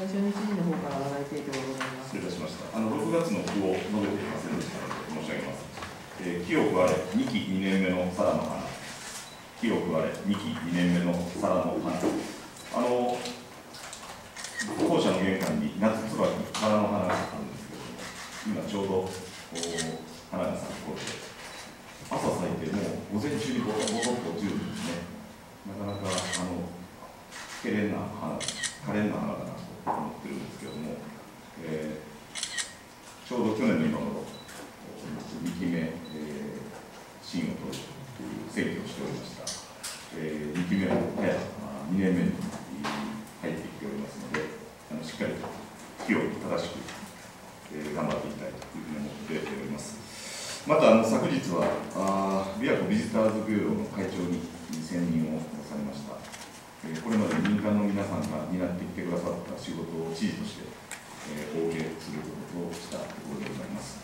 最初に知事の方から洗い提供をございます失礼いたしました。あの6月の句を述べていませんでしたので申し上げます。えー、清くあれ2期2年目のサラの花。木を加え2期2年目のサラの花。あの校舎の玄関に夏椿皿の花があるんですけれども、今ちょうどこう花が咲く頃で、朝咲いてもう午前中にボトボトッと落ちるんですね。なかなかあのけれんな花、可憐な花だなと思ってるんですけれども。えーちょうど去年の今頃、2期目、えー、新を取るという選挙をしておりました、2期目も早2年目に入ってきておりますので、あのしっかりと火を正しく、えー、頑張っていきたいというふうに思っております。またあの昨日はあ琵琶湖ビジターズビューローの会長に選任をされました。えーこれまで民間の皆さんが担ってきてくださった仕事を知事としてえーお受けすることとしたところでございます。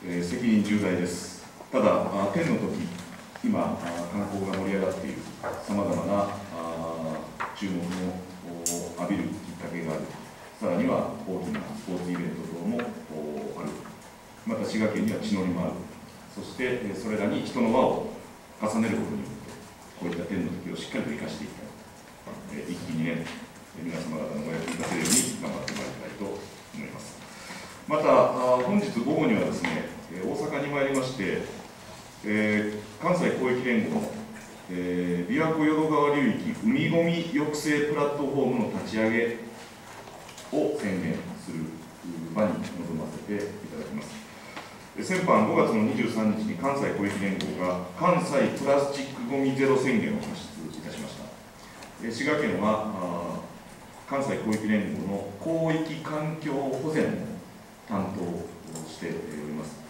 えー責任重大です。ただ、あ天の時、今、あ観光が盛り上がっている、さまざまなあ注目をお浴びるきっかけがある、さらには大きなスポーツイベント等もおある、また滋賀もある、そして、それらに人の輪を重ねることによって、こういった天の時をしっかりと生かしていきたい。え一期二年、えー皆様方のお役に立てるように頑張ってまいりたいと思います。また、本日午後にはですね、大阪に参りまして、え関西広域連合の、え琵琶湖淀川流域海ごみ抑制プラットフォームの立ち上げを宣言する場に臨ませていただきます。先般5月の23日に関西広域連合が関西プラスチックごみゼロ宣言を発出いたしました。滋賀県は関西広域連合の広域環境保全の担当をしております。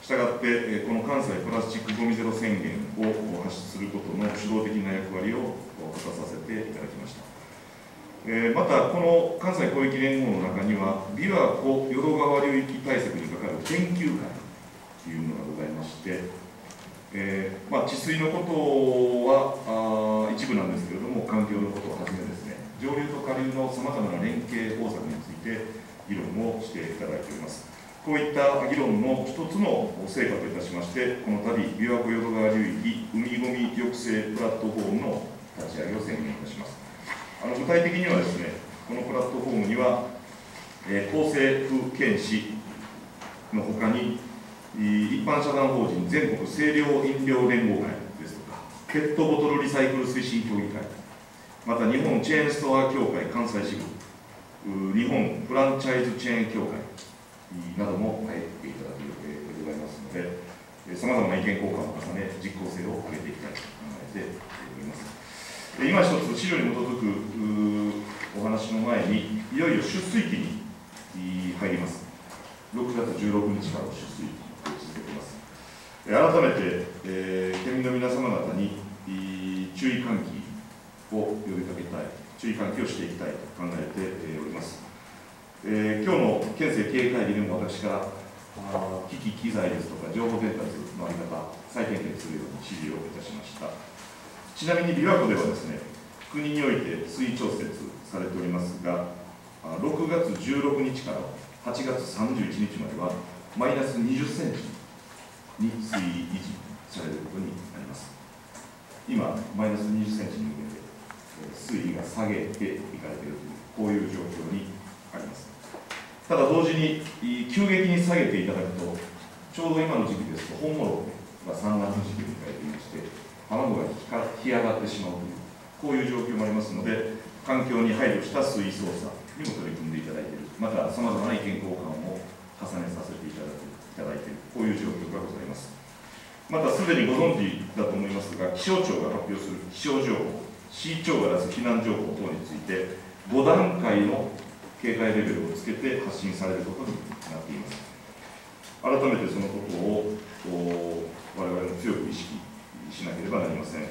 したがって、この関西プラスチックごみゼロ宣言を発出することの主導的な役割を果たさせていただきました。えーまた、この関西広域連合の中には、琵琶湖淀川流域対策にかかる研究会というのがございまして、えーまあ、治水のことはあ一部なんですけれども、環境のことをはじめですね、上流と下流のさまざまな連携方策について議論をしていただいております。こういった議論の一つの成果といたしまして、この度、琵琶湖淀川流域海ごみ抑制プラットフォームの立ち上げを宣言いたします。あの具体的にはですね、このプラットフォームには、えー厚生府県市のほかに、一般社団法人全国清涼飲料連合会ですとか、ペットボトルリサイクル推進協議会、また日本チェーンストア協会関西支部、日本フランチャイズチェーン協会なども入っていただく予定でございますので、さまざまな意見交換を重ね、実効性を上げていきたいと考えております。今一つ資料に基づくお話の前に、いよいよ出水期に入ります。6月16日から出水期。改めて、えー県民の皆様方に注意喚起を呼びかけたい、注意喚起をしていきたいと考えております。えー今日の県政経営会議でも私から機器、機材ですとか情報伝達の在り方、再点検するように指示をいたしました。ちなみに琵琶湖ではですね、国において水位調節されておりますが、6月16日から8月31日までは、マイナス20センチに水位維持されることになります。今、マイナス20センチに向けて、え水位が下げていかれているという、こういう状況にあります。ただ同時に、急激に下げていただくと、ちょうど今の時期ですと、本物が産卵の時期を迎えていまして、卵が干か干上がってしまうという、こういう状況もありますので、環境に配慮した水位操作にも取り組んでいただいている、またさまざまな意見交換を重ねさせていただくいるただいている、こういう状況がございます。またすでにご存知だと思いますが、気象庁が発表する気象情報、市長が出す避難情報等について、5段階の警戒レベルをつけて発信されることになっています。改めてそのことを我々も強く意識しなければなりません。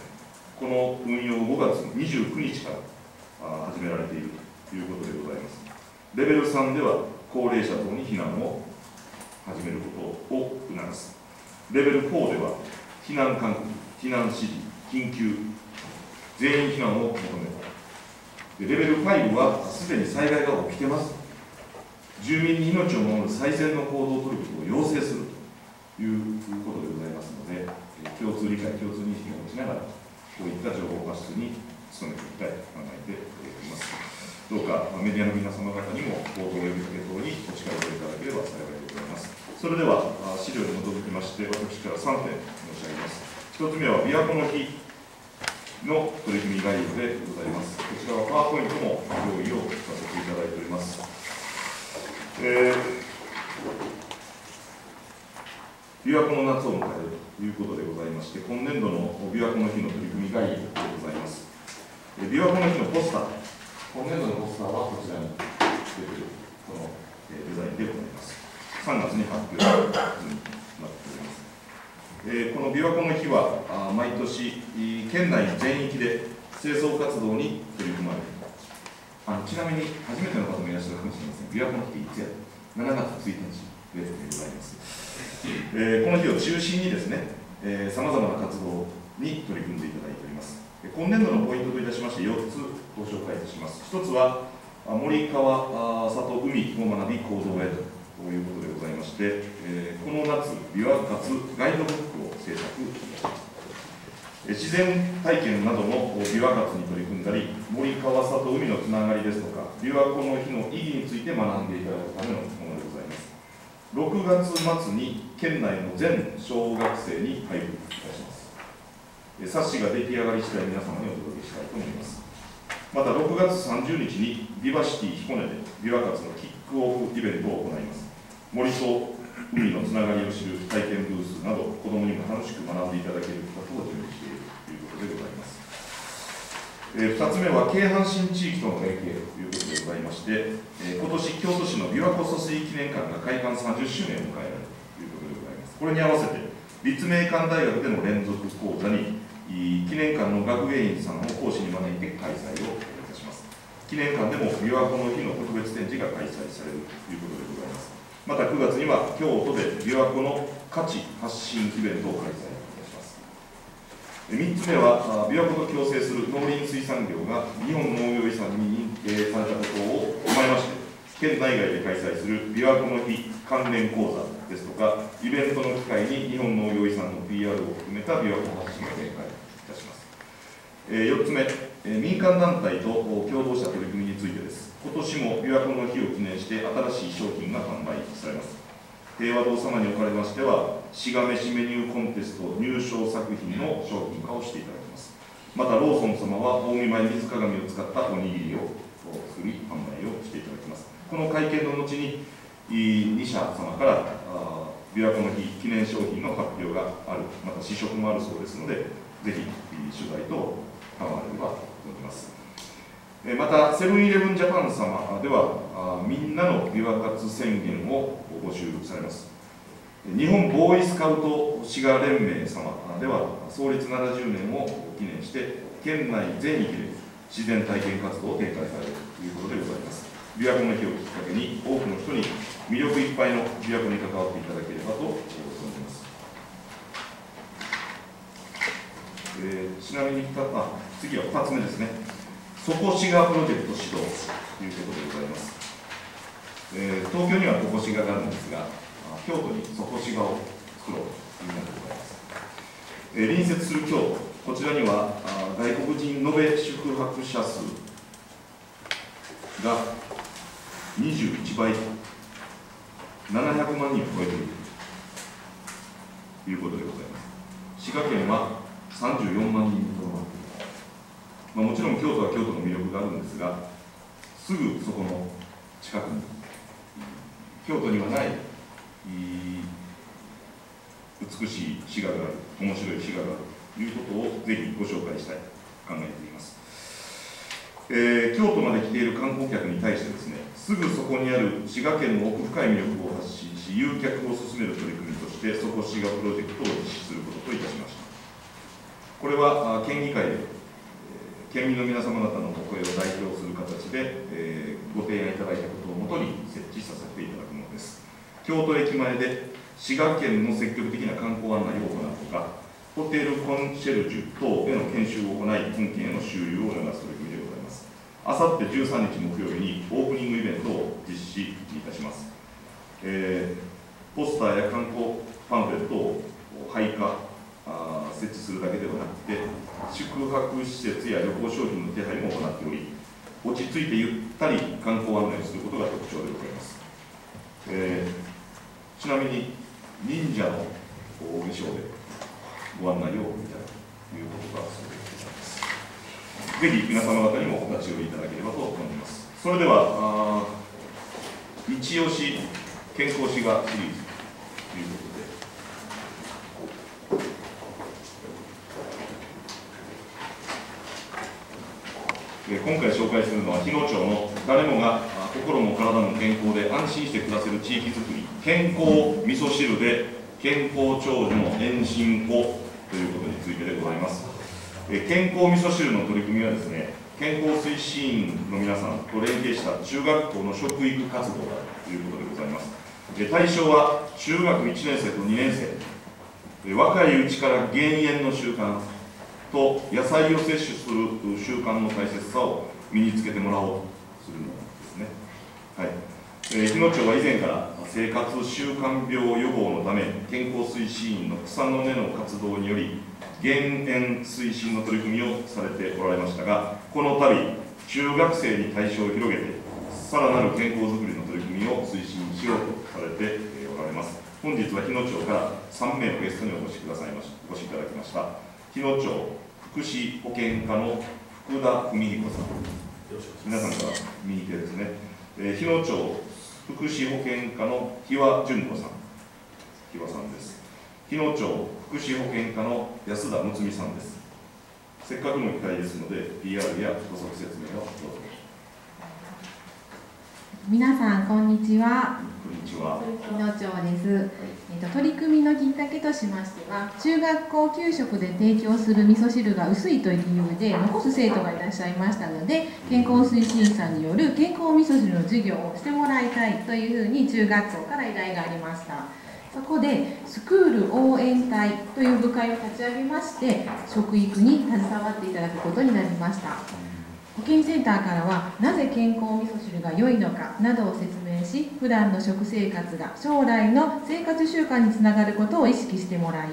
この運用5月29日からあ始められているということでございます。レベル3では高齢者等に避難を始めることを促す。レベル4では避難勧告、避難指示、緊急、全員避難を求める。レベル5はすでに災害が起きてます。住民に命を守る最善の行動を取ることを要請するということでございますので、共通理解、共通認識を持ちながら、こういった情報発信に努めていきたいと考えております。どうかメディアの皆様方にも報道呼びかけ等にお力をいただければ幸いでございます。それではあ資料に基づきまして、私から3点申し上げます。1つ目は琵琶湖の日の取り組み概要でございます。こちらはパワーポイントも用意をさせていただいております。えー琵琶湖の夏を迎えるということでございまして、今年度の琵琶湖の日の取り組み概要でございます。琵琶湖の日のポスター、今年度のポスターはこちらに出ているこの、デザインでございます。3月に発表になっております。えーこの琵琶湖の日は、あ毎年、県内全域で清掃活動に取り組まれています。あのちなみに、初めての方もいらっしゃるかもしれません。琵琶湖の日っていつや7月1日でございます。えーこの日を中心にですね、さまざまな活動に取り組んでいただいております。今年度のポイントといたしまして、4つご紹介いたします。1つは、森川里海を学び行動へということでございまして、えーこの夏、琵琶活ガイドブックを制作いたします。え自然体験などの琵琶活に取り組んだり、森川里海のつながりですとか、琵琶湖の日の意義について学んでいただくためのものでございます。6月末に県内の全小学生に配布いたします。え冊子が出来上がり次第皆様にお届けしたいと思います。また6月30日にビバシティ彦根でビワ活のキックオフイベントを行います。森と海のつながりを知る体験ブースなど子どもにも楽しく学んでいただける企画を準備しているということでございます。えー、2つ目は京阪神地域との連携ということでございまして、えー今年京都市の琵琶湖疎水記念館が開館30周年を迎えられるということでございます。これに合わせて立命館大学での連続講座に記念館の学芸員さんを講師に招いて開催をいたします。記念館でも琵琶湖の日の特別展示が開催されるということでございます。また9月には京都で琵琶湖の価値発信イベントを開催いたします。3つ目は、琵琶湖と共生する農林水産業が日本農業遺産に認定されたことを踏まえまして、県内外で開催する琵琶湖の日関連講座ですとか、イベントの機会に日本農業遺産の PR を含めた琵琶湖発信を展開いたします。4つ目、民間団体と共同した取り組みについてです。今年も琵琶湖の日を記念して新しい商品が販売されます。平和堂様におかれましては、しがめしメニューコンテスト入賞作品の商品化をしていただきます。また、ローソン様は近江前水鏡を使ったおにぎりを作り、販売をしていただきます。この会見の後に、2社様からあー琵琶湖の日記念商品の発表がある、また試食もあるそうですので、ぜひ取材と賜れればと思います。また、セブンイレブンジャパン様では、みんなの琵琶活宣言を募集されます。日本ボーイスカウト滋賀連盟様では、創立70年を記念して、県内全域で自然体験活動を展開されるということでございます。琵琶湖の日をきっかけに、多くの人に魅力いっぱいの琵琶湖に関わっていただければと思います。えーちなみにあ次は2つ目ですね。底滋賀プロジェクト指導ということでございます。えー東京には底滋賀があるんですが、京都に底滋賀を作ろうというものでございます。えー隣接する京都、こちらには外国人延べ宿泊者数が21倍、700万人を超えているということでございます。滋賀県は34万人にとどまっている。まあ、もちろん京都は京都の魅力があるんですが、すぐそこの近くに、京都にはない、美しい滋賀がある、面白い滋賀があるということをぜひご紹介したいと考えています。えー京都まで来ている観光客に対してですね、すぐそこにある滋賀県の奥深い魅力を発信し、誘客を進める取り組みとして、そこ滋賀プロジェクトを実施することといたしました。これは県議会で、県民の皆様方のお声を代表する形で、えーご提案いただいたことをもとに設置させていただくものです。京都駅前で滋賀県の積極的な観光案内を行うほか、ホテルコンシェルジュ等への研修を行い、本県への周遊を促す取り組みでございます。あさって13日木曜日にオープニングイベントを実施いたします。えーポスターや観光パンフレットを配下設置するだけではなくて、宿泊施設や旅行商品の手配も行っており、落ち着いてゆったり観光案内をすることが特徴でございます。えーちなみに、忍者のお衣装でご案内をいただくということがそうでございます。ぜひ皆様方にもお立ち寄りいただければと思います。それでは、あ一押し健康志賀シリーズということで、えー今回紹介するのは日野町の誰もが心も体も健康で安心して暮らせる地域づくり健康味噌汁で健康長寿の延伸をということについてでございます。え健康味噌汁の取り組みはですね健康推進員の皆さんと連携した中学校の食育活動だということでございます。え対象は中学1年生と2年生。若いうちから減塩の習慣と野菜を摂取する習慣の大切さを身につけてもらおう。とするものですね。はい。えー日野町は以前から生活習慣病予防のため健康推進員の草の根の活動により減塩推進の取り組みをされておられましたがこの度中学生に対象を広げてさらなる健康づくりの取り組みを推進しようとされておられます。本日は日野町から3名のゲストにお越しくださいましお越しいただきました。日野町福祉保健課の福田文彦さん。皆さんから右手ですね、えー日野町福祉保健課の日和淳子さん。日和さんです。日野町福祉保健課の安田睦美さんです。せっかくの機会ですので PR や補足説明をどうぞ。皆さんこんにちは。こんは。日野町です、えっと、取り組みのきっかけとしましては中学校給食で提供する味噌汁が薄いという理由で残す生徒がいらっしゃいましたので健康推進さんによる健康味噌汁の授業をしてもらいたいというふうに中学校から依頼がありました。そこでスクール応援隊という部会を立ち上げまして食育に携わっていただくことになりました。保健センターからはなぜ健康味噌汁が良いのかなどを説明し普段の食生活が将来の生活習慣につながることを意識してもらい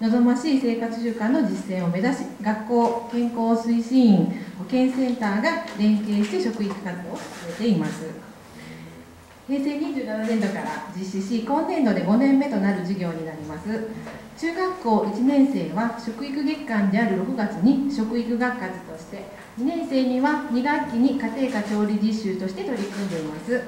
望ましい生活習慣の実践を目指し学校健康推進員保健センターが連携して食育活動を進めています。平成27年度から実施し今年度で5年目となる授業になります。中学校1年生は食育月間である6月に食育学活として2年生には2学期に家庭科調理実習として取り組んでいます。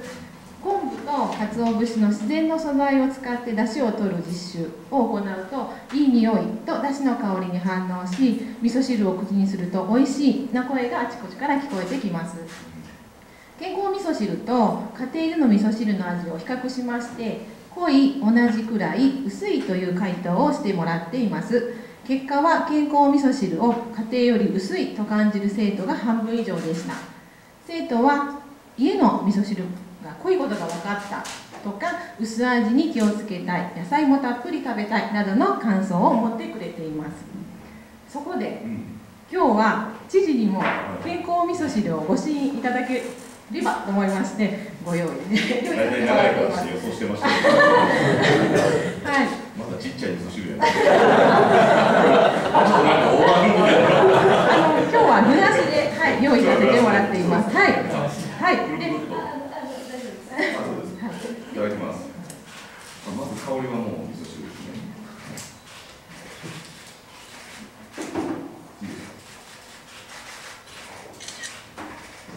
昆布と鰹節の自然の素材を使って出汁を取る実習を行うといい匂いと出汁の香りに反応し味噌汁を口にすると美味しいな声があちこちから聞こえてきます。健康味噌汁と家庭での味噌汁の味を比較しまして濃い同じくらい薄いという回答をしてもらっています。結果は健康味噌汁を家庭より薄いと感じる生徒が半分以上でした。生徒は家の味噌汁が濃いことが分かったとか薄味に気をつけたい野菜もたっぷり食べたいなどの感想を持ってくれています。そこでうん。今日は知事にも健康味噌汁をご支援いただければと思いましてご用意で。大体長いからして予想してました。け どはいまだちっちゃい味噌汁やなちょっとなんかオーバールームであの今日は具なしで、はい、用意させてもらっています。はい。はい。で、あそうです。い。ただきます。あまず香りはもう味噌汁ですねいいですか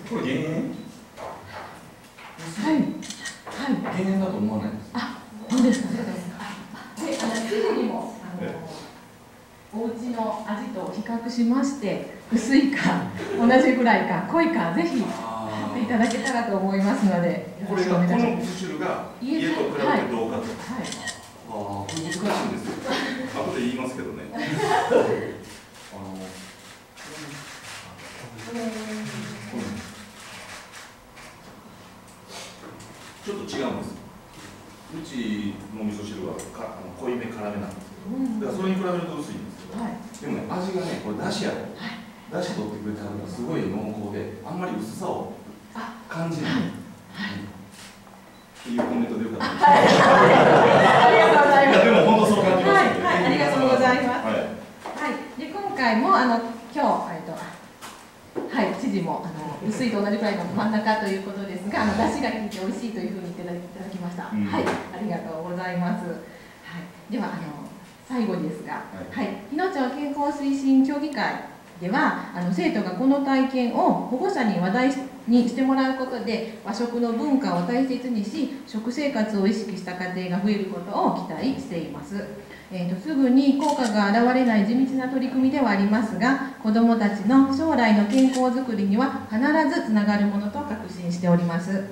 これ減塩はい。はい。減塩だと思わないんですあ、そうですか。で、あの生地にもあえのお家の味と比較しまして、薄いか同じぐらいか濃いかぜひ買っていただけたらと思いますので、よこれろしくおがこの味願いします。噌汁が家家と比べてどうかと、はい。ああこれ難しいんですよ。後で言いますけどね。あのちょっと違うんですうちの味噌汁はかあの濃いめ辛めなんですけどうんだからそれに比べると薄いんですけどはい。でもね味がねこれだしやろ出汁取ってくれてはるのがすごい濃厚であんまり薄さを感じない、っていうコメントでよかったです。ありがとうございます。でも本当そう感じますので、はい。はいありがとうございます。はい。はい、で今回もあの今日、えっとはい、知事もあの薄いと同じくらいの真ん中ということですが、あの出汁が効いて美味しいというふうにいただいただきました。うんはい、ありがとうございます。はい、ではあの最後ですが、はいはい、日野町健康推進協議会ではあの生徒がこの体験を保護者に話題にしてもらうことで和食の文化を大切にし食生活を意識した家庭が増えることを期待しています。えーとすぐに効果が現れない地道な取り組みではありますが子どもたちの将来の健康づくりには必ずつながるものと確信しております、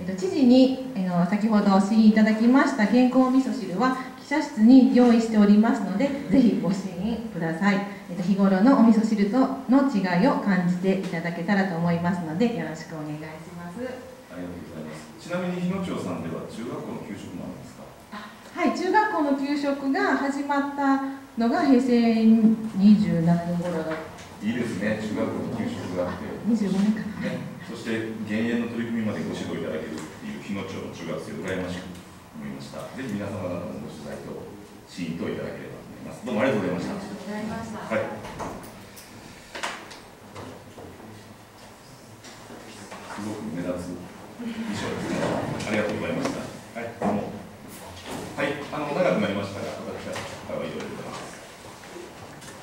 えーと知事に、えの先ほど試飲いただきました健康味噌汁は記者室に用意しておりますのでぜひご試飲ください、日頃のお味噌汁との違いを感じていただけたらと思いますのでよろしくお願いします。ありがとうございます。ちなみに日野町さんでは中学校の給食もあるんですか？はい、中学校の給食が始まったのが平成27年頃だいいですね。中学校の給食があって。25年かな。ね、そして減塩の取り組みまでご指導いただけるっていう日野町の中学生羨ましく思いました。ぜひ皆様方もご取材とシーンといただければどうもありがとうございました。はいすごく目立つ衣装ですねありがとうございましたはいどうもはいあの長くなりましたが私は以上でございます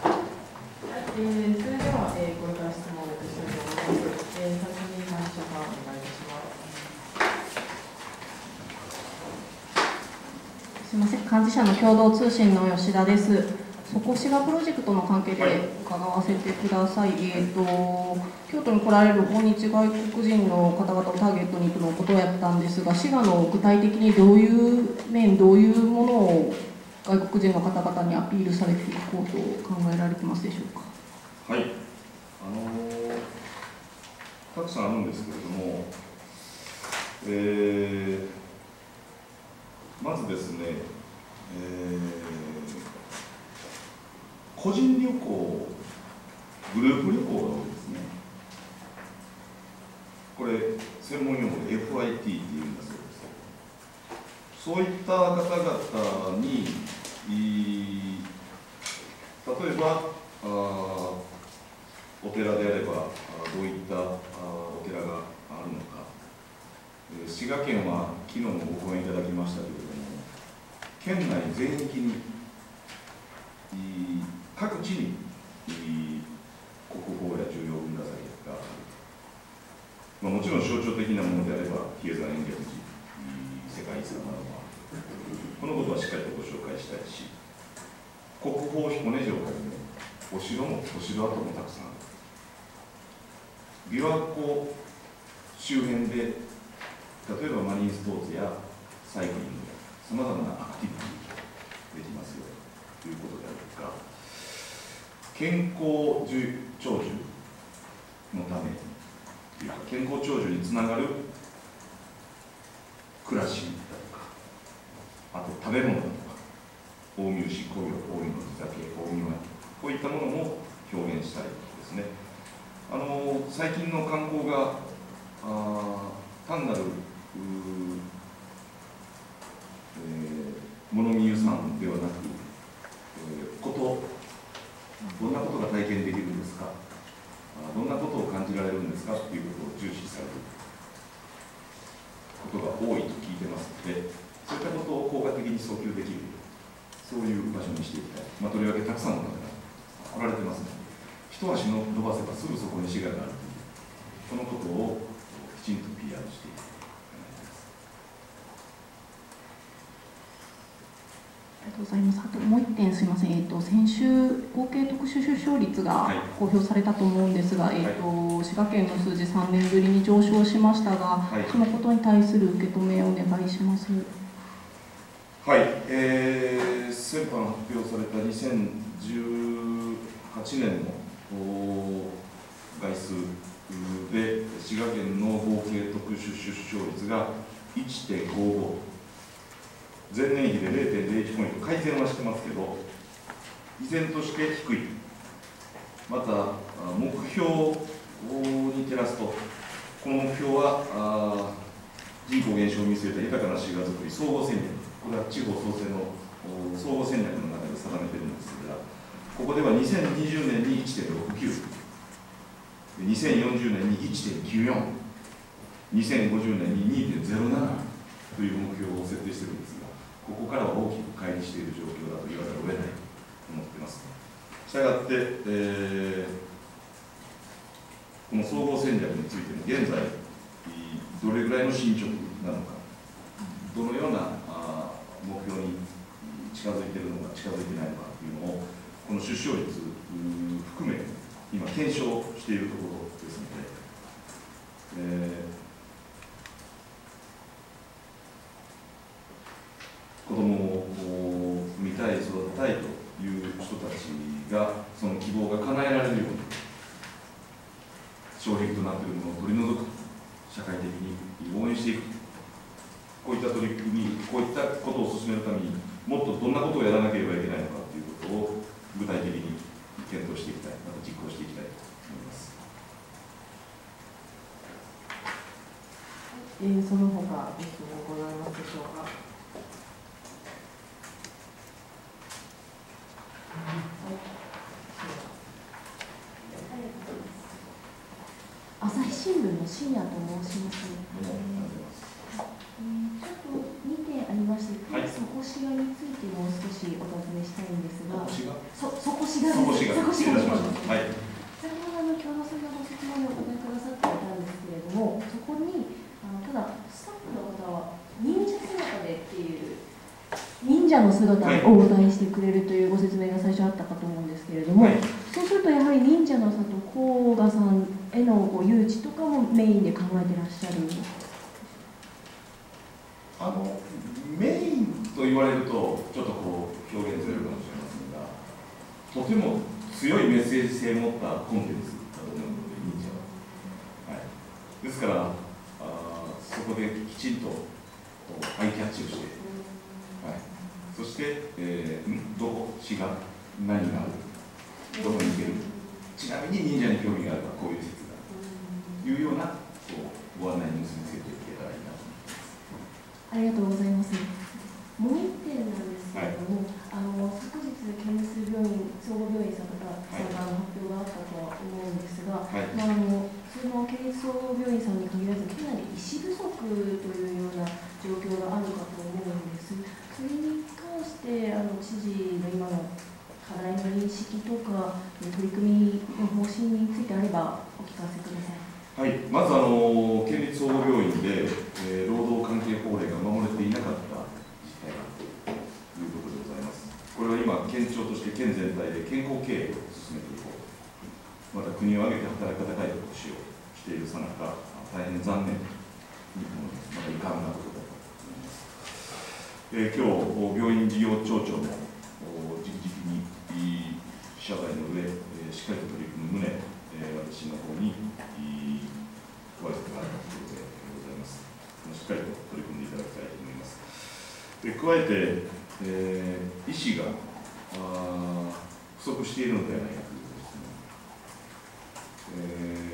はい、えー、それでは、えー、これから質問をしたいと思います。えー、最初に会社からお願いいたします。すみません、幹事社の共同通信の吉田です。そこしがプロジェクトの関係はいで伺わせてください。えっ、と京都に来られる訪日外国人の方々をターゲットにとのことをやったんですが、滋賀の具体的にどういう面、どういうものを外国人の方々にアピールされていこうと考えられてますでしょうか？はい、あのーたくさんあるんですけれども、えーまずですね、個人旅行、グループ旅行が多いですね。これ、専門用語で FIT っていうんだそうです。そういった方々に、例えば、お寺であればどういったお寺があるのか、滋賀県は昨日もご講演いただきました県内全域に各地に国宝や重要文化財がある、まあ、もちろん象徴的なものであれば比叡山延暦寺世界遺産などもあるこのことはしっかりとご紹介したいし国宝彦根城をはじめお城もお城跡もたくさんある。琵琶湖周辺で例えばマリンスポーツやサイクリング。さまざまなアティビティできますよということであるとか健康長寿のためというか健康長寿につながる暮らしだとかあと食べ物だとか近江牛、紅葉、近江の地酒、近江米こういったものも表現したいですね。あの最近の観光が単なる、物見遊山ではなく、えーことどんなことが体験できるんですか？どんなことを感じられるんですか？っていうことを重視されることが多いと聞いてますのでそういったことを効果的に訴求できるそういう場所にしていきたい、まあ、とりわけたくさんの方が来られてますので一足伸ばせばすぐそこに滋賀があるというこのことをきちんと PR していきたいありがとうございます。あともう一点すみません。えっ、と先週合計特殊出生率がはい公表されたと思うんですが、えっ、と滋賀県の数字3年ぶりに上昇しましたが、はいそのことに対する受け止めをお願いします。はい、えー、先般発表された2018年のお概数で滋賀県の合計特殊出生率が1.55前年比で0.01ポイント改善はしてますけど依然として低い。また目標に照らすと、この目標は人口減少を見据えた豊かな滋賀づくり総合戦略、これは地方創生の総合戦略の中で定めているんですが、ここでは2020年に1.69、2040年に1.94、2050年に2.07という目標を設定してるんですが、ここからは大きく乖離している状況だと言わざるを得ないと思っています。したがって、えーこの総合戦略についても現在、どれぐらいの進捗なのか、どのようなあ目標に近づいているのか、近づいていないのかというのを、この出生率含め、今、検証しているところですので、えー子供を産みたい、育てたいという人たちが、その希望が叶えられるように、障壁となっているものを取り除く、社会的に応援していく、こういった取り組み、こういったことを進めるために、もっとどんなことをやらなければいけないのかということを具体的に検討していきたい、また実行していきたいと思います。えーその他ご質問ございますでしょうか。朝日新聞の深夜と申します。どうもありがとうございます。えーちょっと2点ありまして、はい底しがについてもう少しお尋ねしたいんですが、そ底しが？少しが底しが失礼いたしました。はい。先ほどあの京野さんがご説明をお答えくださっていたんですけれども、そこにあのただスタッフの方は忍者姿でっていう忍者の姿をお答えしてくれるというご説明が最初あったかと思うんですけれども、はいそうするとやはり忍者の里甲賀さんへのこう誘致とかもメインで考えてらっしゃるあのメインと言われると、ちょっとこう表現ずれるかもしれません。が、とても強いメッセージ性を持ったコンテンツだと思うので、忍者は。はい、ですからあ、そこできちん。とこうアイキャッチをして、はい、そして、えーどこ、滋賀、何がある、どこに行ける、ちなみに忍者に興味があればこういう説があるというようなこうご案内に結びつけていけたらいいなと思います。ありがとうございます。もう一点なんですけれども、あの昨日県立病院総合病院さんからさんからの発表があったとは思うんですが、はいまああのその県立総合病院さんに限らずかなり医師不足というような状況があるかと思うんです。それに関してあの知事の今の課題の認識とか取り組みの方針についてあればお聞かせください。はい、まずあの県立総合病院で、えー労働関係法令が守れていなかった事態がということでございます。これは今、県庁として県全体で健康経営を進めていこうまた国を挙げて働き方改革をしようしているさなか、大変残念に思います。また遺憾なことだと思います。えー今日、病院事業庁長もお直々にいい謝罪の上、えーしっかりと取り組む旨、えー私の方にいいご挨拶があったということでございます。しっかりと取り組んでいただきたいと思います。で加えて、えー医師があ不足しているのではないかというご質問、えー